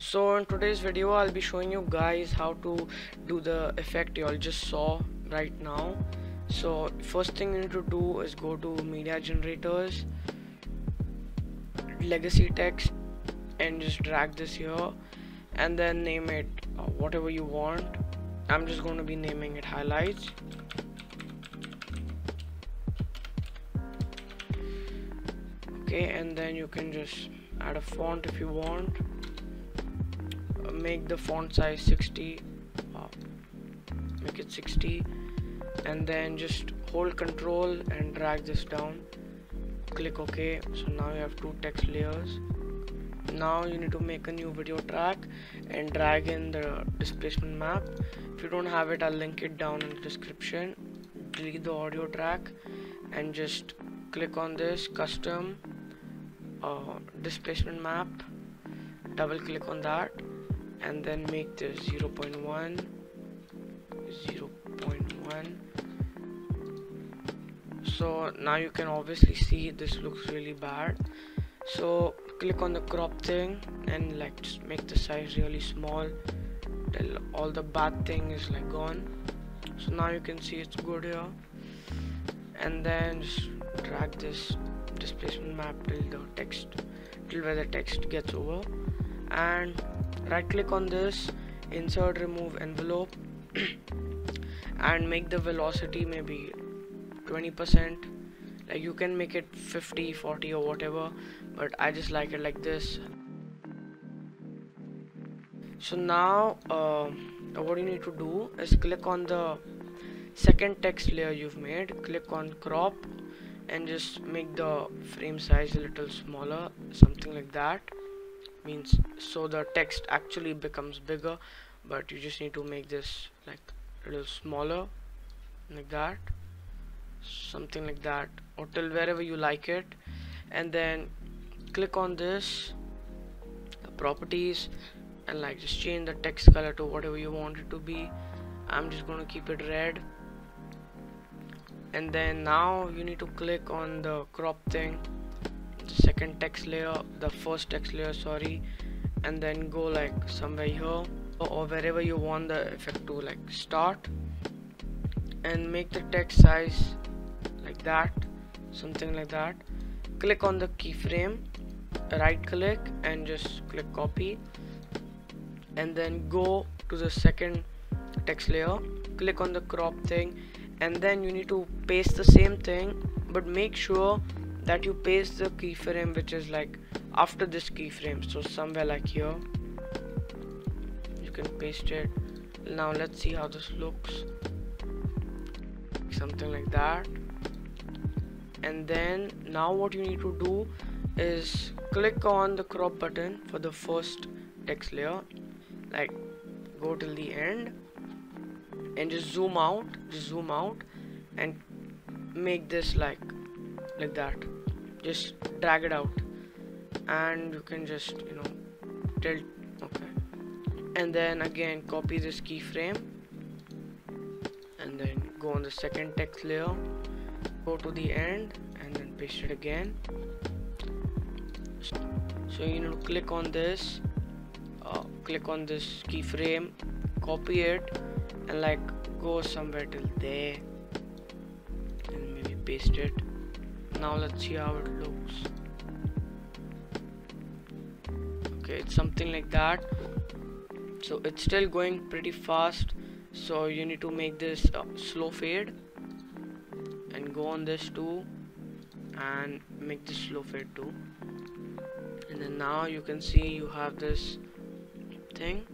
so in today's video I'll be showing you guys how to do the effect you all just saw right now. So first thing you need to do is go to media generators legacy text and just drag this here and then name it uh, whatever you want. I'm just going to be naming it highlights okay and then you can just add a font if you want. Uh, make the font size 60 uh, make it 60 and then just hold control and drag this down. Click ok. So now you have two text layers. Now you need to make a new video track and drag in the displacement map. If you don't have it I'll link it down in the description. Delete the audio track and just click on this custom uh, displacement map double click on that and then make this 0 0.1 0 0.1 so now you can obviously see this looks really bad. So click on the crop thing and like just make the size really small till all the bad thing is like gone. So now you can see it's good here. And then just drag this displacement map till the text till where the text gets over. And right click on this insert remove envelope and make the velocity maybe 20% like you can make it 50 40 or whatever but I just like it like this. So now uh, what you need to do is click on the second text layer you've made. Click on crop and just make the frame size a little smaller something like that. Means so the text actually becomes bigger but you just need to make this like a little smaller like that. Something like that. Or till wherever you like it. And then click on this properties and like just change the text color to whatever you want it to be. I'm just gonna keep it red and then now you need to click on the crop thing the second text layer the first text layer sorry. And then go like somewhere here or wherever you want the effect to like start. And make the text size like that something like that. Click on the keyframe right click and just click copy. And then go to the second text layer. Click on the crop thing and then you need to paste the same thing but make sure that you paste the keyframe which is like after this keyframe. So somewhere like here you can paste it. Now let's see how this looks. Something like that. And then now what you need to do is click on the crop button for the first text layer. Like go till the end and just zoom out just zoom out and make this like like that. Just drag it out. And you can just you know tilt okay. And then again copy this keyframe. And then go on the second text layer go to the end and then paste it again. So you to click on this uh, click on this keyframe copy it and like go somewhere till there and maybe paste it. Now let's see how it looks. Okay it's something like that. So it's still going pretty fast. So you need to make this uh, slow fade and go on this too and make this slow fade too. And then now you can see you have this thing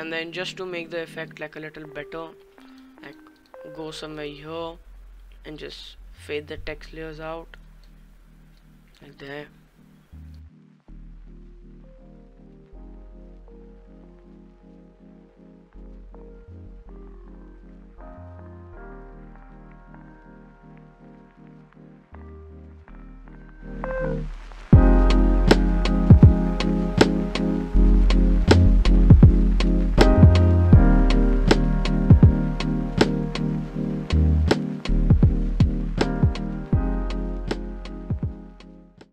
and then just to make the effect like a little better like go somewhere here and just fade the text layers out like there